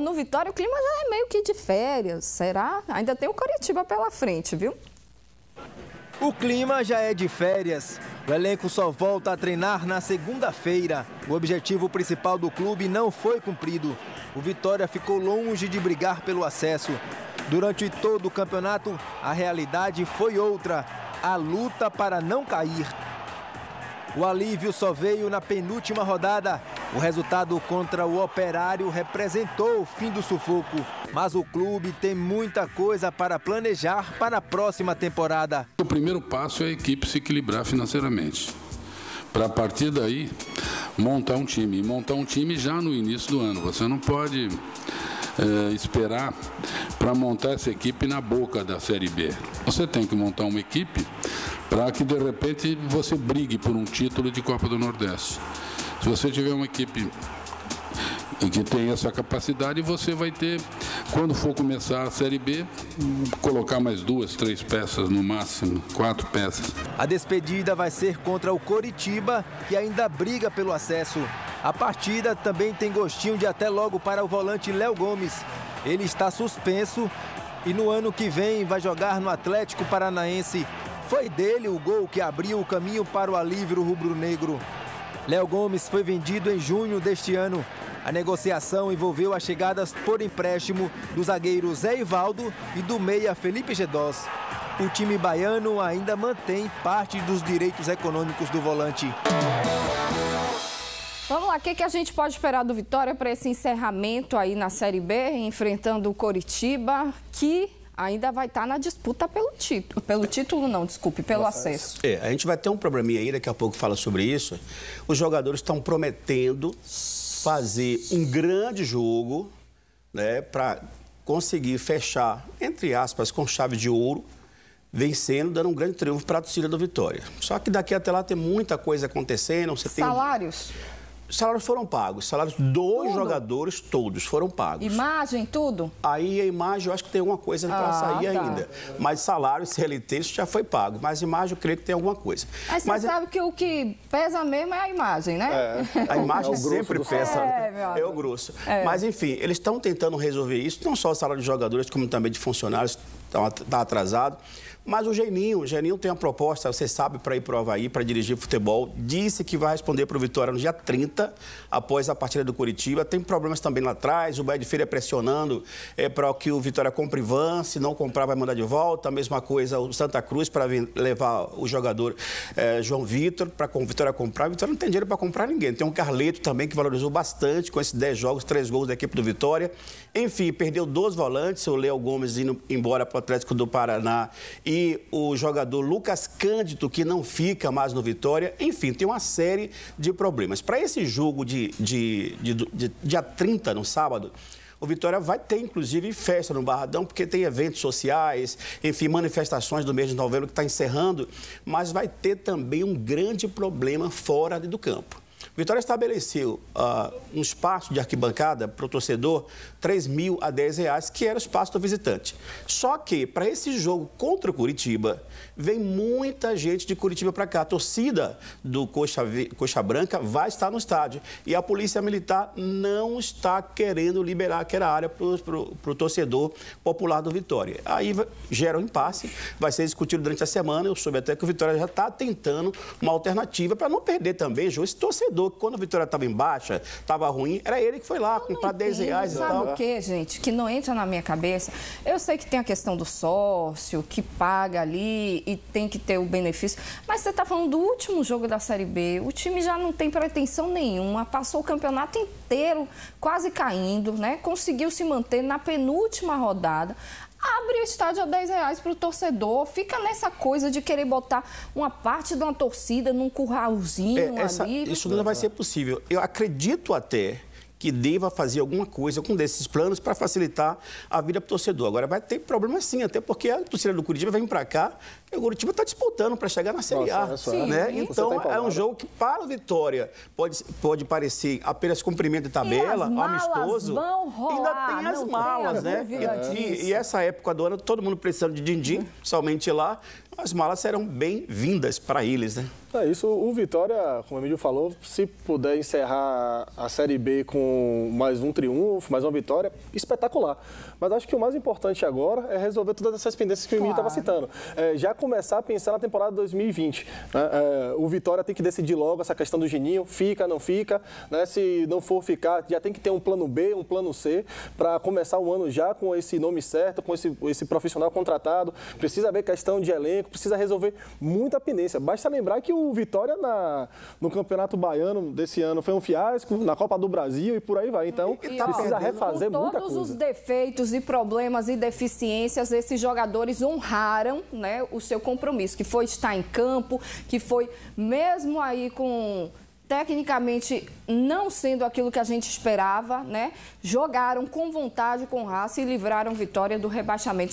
No Vitória, o clima já é meio que de férias. Será? Ainda tem o Coritiba pela frente, viu? O clima já é de férias. O elenco só volta a treinar na segunda-feira. O objetivo principal do clube não foi cumprido. O Vitória ficou longe de brigar pelo acesso. Durante todo o campeonato, a realidade foi outra: a luta para não cair. O alívio só veio na penúltima rodada. O resultado contra o Operário representou o fim do sufoco, mas o clube tem muita coisa para planejar para a próxima temporada. O primeiro passo é a equipe se equilibrar financeiramente. Para a partir daí montar um time. Montar um time já no início do ano. Você não pode é, esperar para montar essa equipe na boca da Série B. Você tem que montar uma equipe para que de repente você brigue por um título de Copa do Nordeste. Se você tiver uma equipe que tem essa capacidade, você vai ter, quando for começar a Série B, colocar mais duas, três peças no máximo, quatro peças. A despedida vai ser contra o Coritiba, que ainda briga pelo acesso. A partida também tem gostinho de até logo para o volante Léo Gomes. Ele está suspenso e no ano que vem vai jogar no Atlético Paranaense. Foi dele o gol que abriu o caminho para o alívio rubro-negro. Léo Gomes foi vendido em junho deste ano. A negociação envolveu as chegadas por empréstimo do zagueiro Zé Ivaldo e do meia Felipe Gedós. O time baiano ainda mantém parte dos direitos econômicos do volante. Vamos lá, o que, que a gente pode esperar do Vitória para esse encerramento aí na Série B, enfrentando o Coritiba, que ainda vai estar tá na disputa pelo título. Pelo título, não, desculpe, pelo acesso. É, a gente vai ter um probleminha aí, daqui a pouco fala sobre isso. Os jogadores estão prometendo fazer um grande jogo, né, para conseguir fechar, entre aspas, com chave de ouro, vencendo, dando um grande triunfo para a torcida do Vitória. Só que daqui até lá tem muita coisa acontecendo. Você Salários? Tem salários foram pagos, salários dos tudo. jogadores todos foram pagos. Imagem, tudo? Aí a imagem, eu acho que tem alguma coisa para ah, sair tá. ainda. Mas salário, CLT, isso já foi pago. Mas imagem, eu creio que tem alguma coisa. Mas, Mas você sabe que o que pesa mesmo é a imagem, né? É. A imagem é sempre pesa. É, é, o grosso. É. Mas, enfim, eles estão tentando resolver isso, não só o salário de jogadores, como também de funcionários, está atrasado. Mas o Geninho, o Geninho tem uma proposta, você sabe, para ir para o Havaí, para dirigir futebol. Disse que vai responder para o Vitória no dia 30, após a partida do Curitiba. Tem problemas também lá atrás, o Bahia de Feira pressionando é, para que o Vitória compre van, se não comprar vai mandar de volta. A mesma coisa o Santa Cruz para levar o jogador é, João Vitor para o Vitória comprar. O Vitória não tem dinheiro para comprar ninguém. Tem um Carleto também que valorizou bastante com esses 10 jogos, 3 gols da equipe do Vitória. Enfim, perdeu 12 volantes, o Léo Gomes indo embora para Atlético do Paraná e o jogador Lucas Cândido, que não fica mais no Vitória. Enfim, tem uma série de problemas. Para esse jogo de, de, de, de, dia 30, no sábado, o Vitória vai ter, inclusive, festa no Barradão, porque tem eventos sociais, enfim, manifestações do mês de novembro que está encerrando, mas vai ter também um grande problema fora do campo. Vitória estabeleceu uh, um espaço de arquibancada para o torcedor, 3 mil a 10 reais, que era o espaço do visitante. Só que, para esse jogo contra o Curitiba, vem muita gente de Curitiba para cá. A torcida do Coxa, Coxa Branca vai estar no estádio. E a Polícia Militar não está querendo liberar aquela área para o torcedor popular do Vitória. Aí gera um impasse, vai ser discutido durante a semana. Eu soube até que o Vitória já está tentando uma alternativa para não perder também, esse torcedor que quando o Vitória estava em baixa, estava ruim, era ele que foi lá eu comprar 10 reais Sabe e tal. Sabe o que, gente, que não entra na minha cabeça? Eu sei que tem a questão do sócio, que paga ali e tem que ter o benefício. Mas você está falando do último jogo da Série B. O time já não tem pretensão nenhuma, passou o campeonato inteiro quase caindo, né? Conseguiu se manter na penúltima rodada abre o estádio a 10 reais para o torcedor. Fica nessa coisa de querer botar uma parte de uma torcida num curralzinho é, essa, ali. Isso não vai ser possível. Eu acredito até que deva fazer alguma coisa com desses planos para facilitar a vida para o torcedor. Agora, vai ter problema sim, até porque a torcida do Curitiba vem para cá e o Curitiba está disputando para chegar na Série A. Nossa, é né? Então, tá é um jogo que, para o Vitória, pode, pode parecer apenas cumprimento de tabela, amistoso. ainda tem as malas, né? E, e, essa época do ano, todo mundo precisando de din-din, somente lá, as malas serão bem-vindas para eles, né? É isso. O Vitória, como o Emílio falou, se puder encerrar a Série B com mais um triunfo, mais uma vitória, espetacular. Mas acho que o mais importante agora é resolver todas essas pendências que o Emílio estava citando. É, já começar a pensar na temporada 2020. Né? É, o Vitória tem que decidir logo essa questão do Geninho, fica, não fica. Né? Se não for ficar, já tem que ter um plano B, um plano C, para começar o ano já com esse nome certo, com esse, esse profissional contratado. Precisa ver questão de elenco, precisa resolver muita pendência. Basta lembrar que o Vitória na, no Campeonato Baiano desse ano foi um fiasco, na Copa do Brasil e por aí vai. Então, e, tá precisa refazer muita coisa. Todos os defeitos e problemas e deficiências, esses jogadores honraram né, o seu compromisso, que foi estar em campo, que foi mesmo aí com tecnicamente não sendo aquilo que a gente esperava, né? Jogaram com vontade, com raça e livraram vitória do rebaixamento.